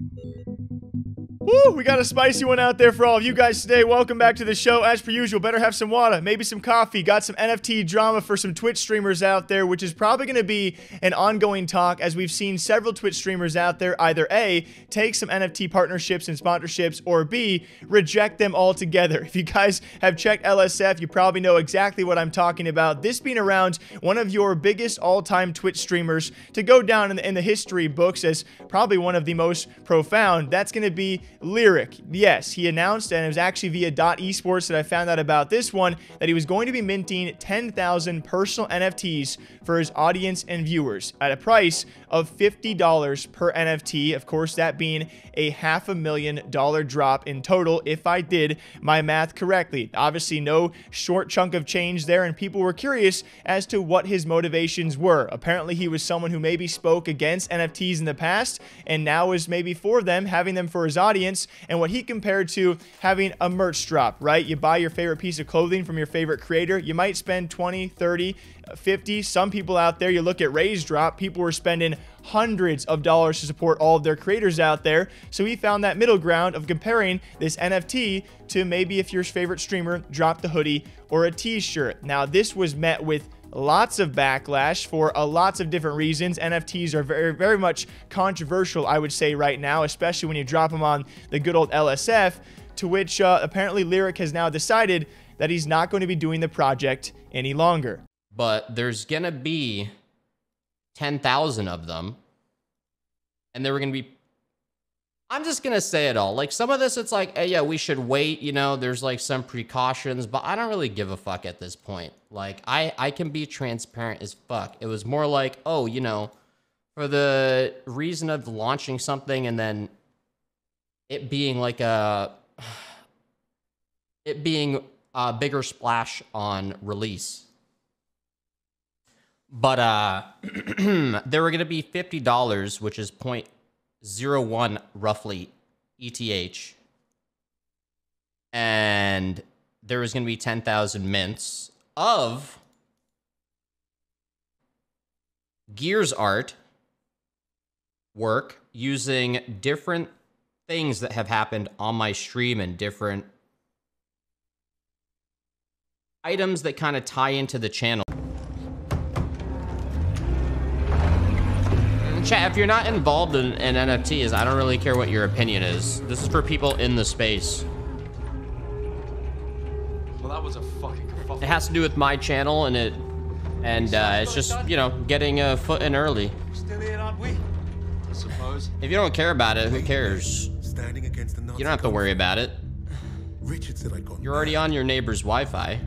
Thank you. Woo, we got a spicy one out there for all of you guys today. Welcome back to the show. As per usual, better have some water, maybe some coffee. Got some NFT drama for some Twitch streamers out there, which is probably going to be an ongoing talk as we've seen several Twitch streamers out there either A, take some NFT partnerships and sponsorships, or B, reject them altogether. If you guys have checked LSF, you probably know exactly what I'm talking about. This being around one of your biggest all-time Twitch streamers to go down in the, in the history books as probably one of the most profound. That's going to be Lirik. Yes, he announced, and it was actually via Dot Esports that I found out about this one, that he was going to be minting 10,000 personal NFTs for his audience and viewers at a price of $50 per NFT. Of course, that being a half a million dollar drop in total if I did my math correctly. Obviously, no short chunk of change there, and people were curious as to what his motivations were. Apparently, he was someone who maybe spoke against NFTs in the past and now is maybe for them, having them for his audience, and what he compared to having a merch drop, right? You buy your favorite piece of clothing from your favorite creator, you might spend 20, 30, 50. Some people out there, you look at Raise Drop, people were spending hundreds of dollars to support all of their creators out there. So he found that middle ground of comparing this NFT to maybe if your favorite streamer dropped the hoodie or a t-shirt. Now, this was met with lots of backlash for uh, lots of different reasons. NFTs are very, very much controversial, I would say, right now, especially when you drop them on the good old LSF, to which uh, apparently Lirik has now decided that he's not going to be doing the project any longer. But there's going to be 10,000 of them. And they were going to be. I'm just going to say it all. Like, some of this, it's like, hey, yeah, we should wait. You know, there's like some precautions, but I don't really give a fuck at this point. Like, I, I can be transparent as fuck. It was more like, oh, you know, for the reason of launching something and then it being like a. It being a bigger splash on release but uh, they were going to be $50, which is 0.01 roughly ETH. And there was going to be 10,000 mints of Gears art work using different things that have happened on my stream and different items that kind of tie into the channel. Chat, if you're not involved in, in NFTs, I don't really care what your opinion is. This is for people in the space. Well, that was a fucking It has to do with my channel and it, and uh, it's just, you know, getting a foot in early. Still here, aren't we? I suppose. If you don't care about it, who cares? Standing against the You don't have to worry about it. Richard said I'd gone You're already on your neighbor's Wi-Fi.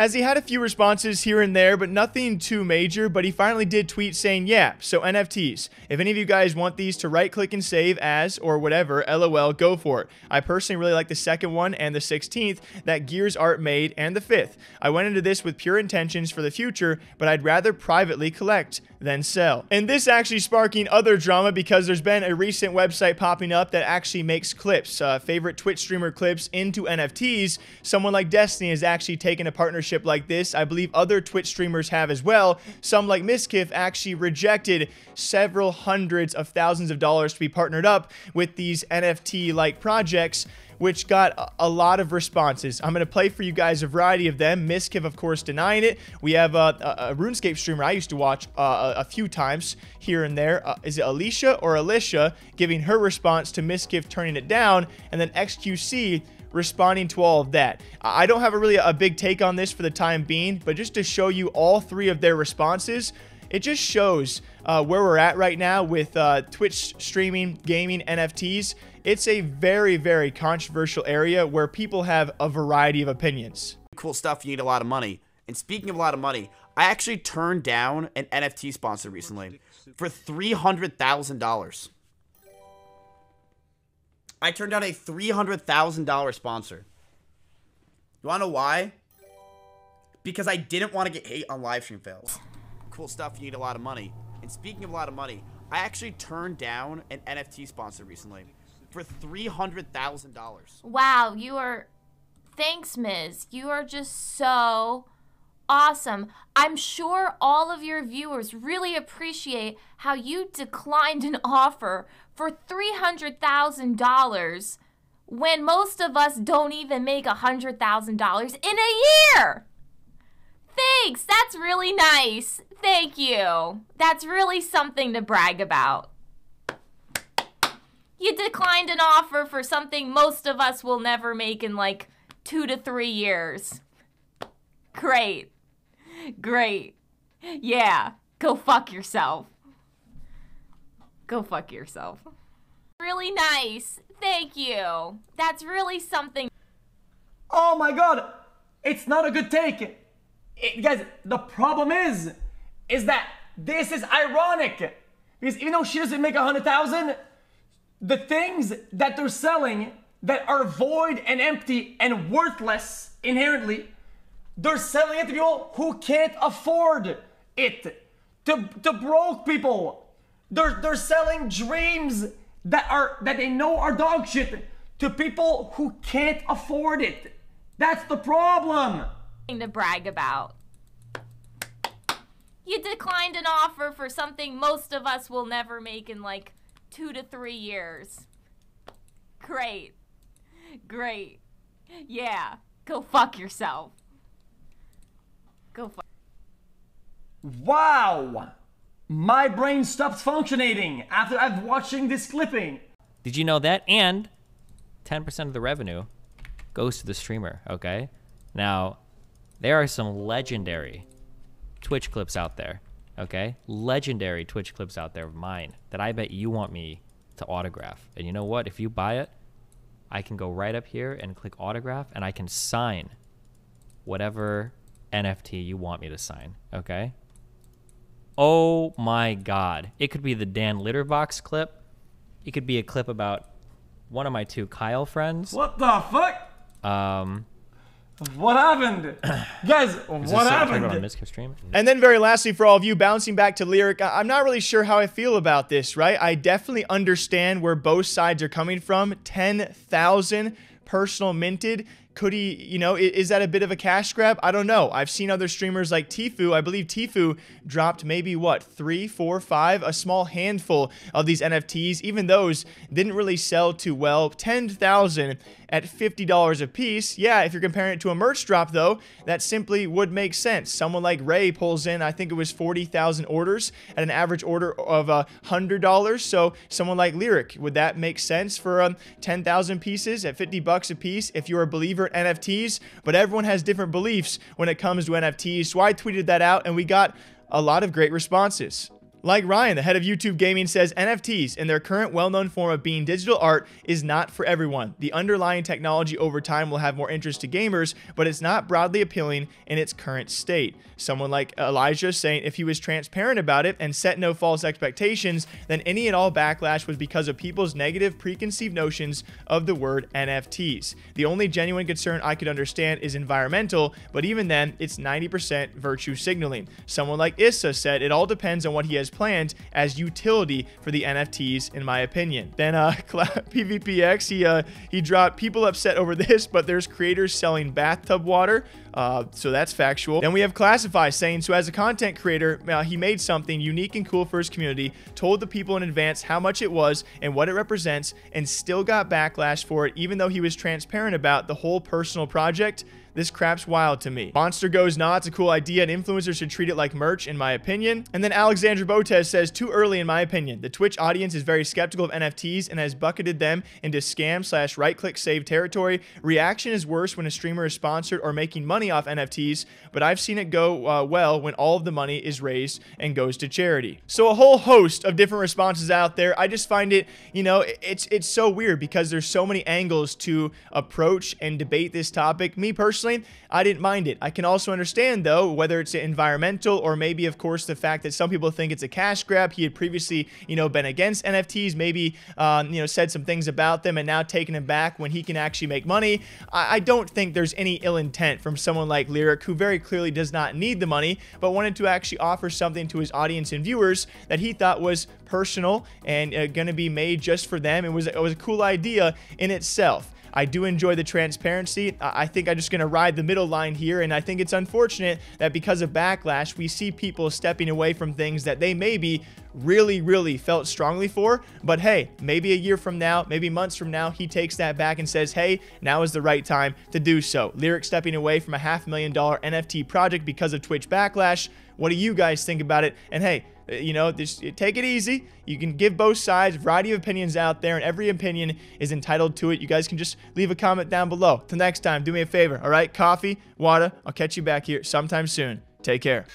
As he had a few responses here and there, but nothing too major, but he finally did tweet saying, yeah, so NFTs. If any of you guys want these to right click and save as or whatever, lol, go for it. I personally really like the second one and the 16th that Gears Art made and the 5th. I went into this with pure intentions for the future, but I'd rather privately collect than sell. And this actually sparking other drama because there's been a recent website popping up that actually makes clips, uh, favorite Twitch streamer clips into NFTs. NFTs, someone like Destiny has actually taken a partnership like this. I believe other Twitch streamers have as well. Some like Mizkif actually rejected several hundreds of thousands of dollars to be partnered up with these NFT like projects which got a lot of responses. I'm going to play for you guys a variety of them. Mizkif, of course, denying it. We have a, a, a RuneScape streamer I used to watch uh, a, a, few times here and there. Uh, is it Alisha or Alicia giving her response to Mizkif turning it down? And then XQC responding to all of that. I don't have a really a big take on this for the time being, but just to show you all three of their responses, it just shows uh, where we're at right now with uh, Twitch streaming, gaming, NFTs. It's a very, very controversial area where people have a variety of opinions. Cool stuff, you need a lot of money. And speaking of a lot of money, I actually turned down an NFT sponsor recently for $300,000. I turned down a $300,000 sponsor. You wanna know why? Because I didn't want to get hate on live stream fails. Cool stuff, you need a lot of money. And speaking of a lot of money, I actually turned down an NFT sponsor recently for $300,000. Wow, you are. Thanks, Miz. You are just so awesome. I'm sure all of your viewers really appreciate how you declined an offer for $300,000 when most of us don't even make $100,000 in a year. Thanks. That's really nice. Thank you. That's really something to brag about. You declined an offer for something most of us will never make in like two to three years. Great. Great. Yeah. Go fuck yourself. Go fuck yourself. Really nice. Thank you. That's really something. Oh my god, it's not a good take. It- guys, the problem is, is that this is ironic. Because even though she doesn't make a hundred thousand, the things that they're selling that are void and empty and worthless inherently, they're selling it to people who can't afford it. To, to broke people. They're, they're selling dreams that are that they know are dog shit to people who can't afford it. That's the problem. to brag about. You declined an offer for something most of us will never make in like two to three years. Great. Great. Yeah. Go fuck yourself. Go fuck. Wow! My brain stopped functioning after I've watching this clipping. Did you know that? And 10% of the revenue goes to the streamer, okay? Now, there are some legendary Twitch clips out there, okay? Legendary Twitch clips out there of mine that I bet you want me to autograph. And you know what? If you buy it, I can go right up here and click autograph and I can sign whatever NFT you want me to sign, okay? Oh my god. It could be the Dan Litterbox clip. It could be a clip about one of my two Kyle friends. What the fuck? Um, What happened? Guys, what something about happened? And then, very lastly, for all of you, bouncing back to Lirik, I'm not really sure how I feel about this, right? I definitely understand where both sides are coming from. 10,000 personal minted. Could he, you know, is that a bit of a cash grab? I don't know. I've seen other streamers like Tifu. I believe Tifu dropped maybe what, three, four, five, a small handful of these NFTs. Even those didn't really sell too well. 10,000 at $50 a piece. Yeah, if you're comparing it to a merch drop, though, that simply would make sense. Someone like Ray pulls in, I think it was 40,000 orders at an average order of uh, $100. So someone like Lirik, would that make sense for um, 10,000 pieces at 50 bucks a piece if you're a believer NFTs? But everyone has different beliefs when it comes to NFTs. So I tweeted that out and we got a lot of great responses. Like Ryan, the head of YouTube Gaming, says NFTs, in their current well known form of being digital art, is not for everyone. The underlying technology over time will have more interest to gamers, but it's not broadly appealing in its current state. Someone like Elijah saying if he was transparent about it and set no false expectations, then any and all backlash was because of people's negative preconceived notions of the word NFTs. The only genuine concern I could understand is environmental, but even then, it's 90% virtue signaling. Someone like Issa said it all depends on what he has planned as utility for the NFTs, in my opinion. Then uh, PvPX, he uh, he dropped people upset over this, but there's creators selling bathtub water. Uh, so that's factual. Then we have Classify saying, so as a content creator, uh, he made something unique and cool for his community, told the people in advance how much it was and what it represents, and still got backlash for it, even though he was transparent about the whole personal project. This crap's wild to me. Monster goes, nah, it's a cool idea, and influencers should treat it like merch, in my opinion. And then Alexandra Botez says, too early, in my opinion. The Twitch audience is very skeptical of NFTs and has bucketed them into scam slash right click save territory. Reaction is worse when a streamer is sponsored or making money off NFTs, but I've seen it go uh, well when all of the money is raised and goes to charity. So a whole host of different responses out there. I just find it, you know, it's it's so weird because there's so many angles to approach and debate this topic. Me personally, I didn't mind it. I can also understand though whether it's environmental or maybe of course the fact that some people think it's a cash grab. He had previously, you know, been against NFTs, maybe um, you know said some things about them and now taking them back when he can actually make money. I, I don't think there's any ill intent from someone like Lirik who very clearly does not need the money but wanted to actually offer something to his audience and viewers that he thought was personal and uh, going to be made just for them. It was it was a cool idea in itself. I do enjoy the transparency. I think I'm just going to ride the middle line here, and I think it's unfortunate that because of backlash, we see people stepping away from things that they maybe really, really felt strongly for. But hey, maybe a year from now, maybe months from now, he takes that back and says, hey, now is the right time to do so. Lirik stepping away from a half million dollar NFT project because of Twitch backlash. What do you guys think about it? And hey, Uh, you know, just uh, take it easy. You can give both sides, variety of opinions out there, and every opinion is entitled to it. You guys can just leave a comment down below. Till next time, do me a favor, all right? Coffee, water. I'll catch you back here sometime soon. Take care.